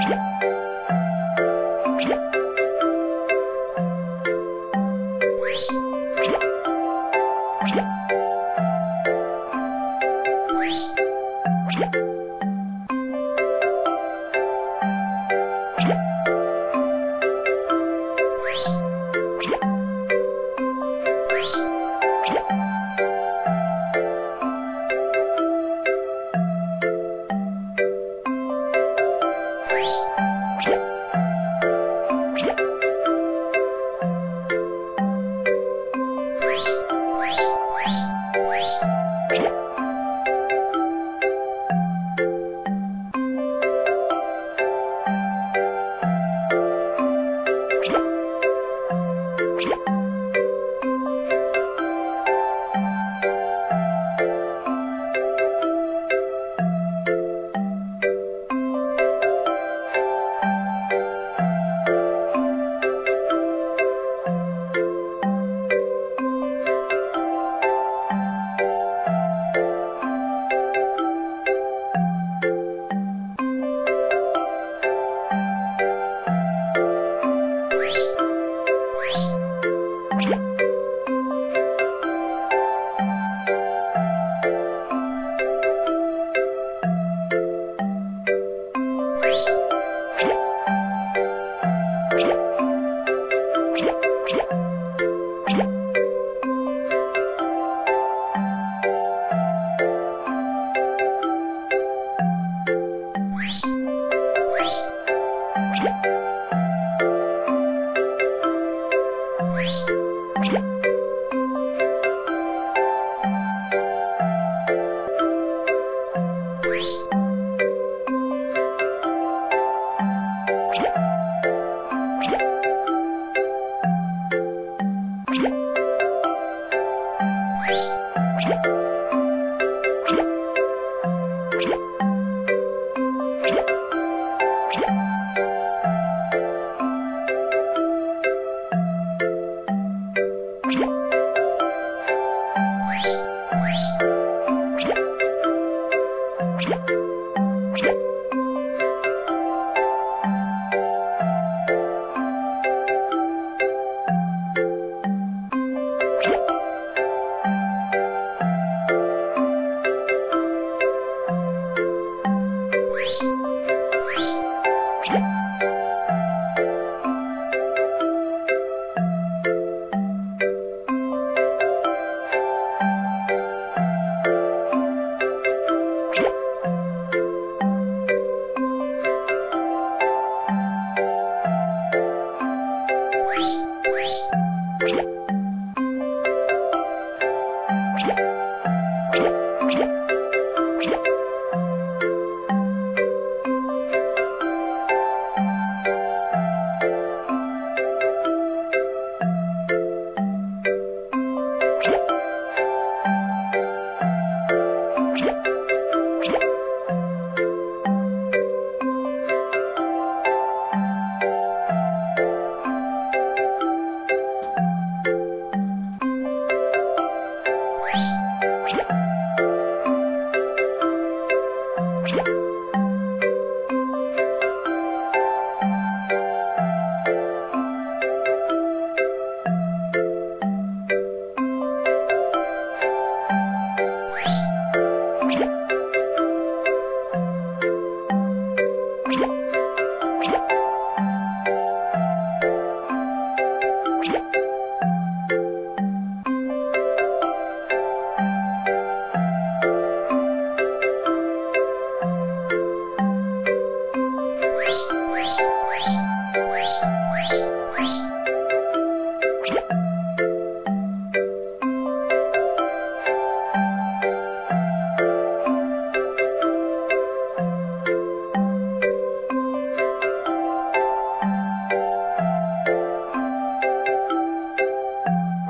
Yeah. you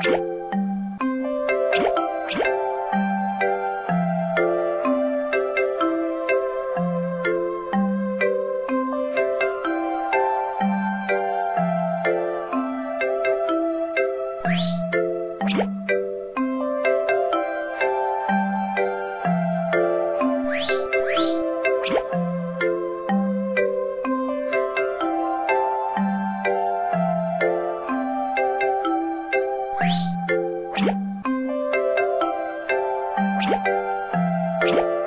you Bye.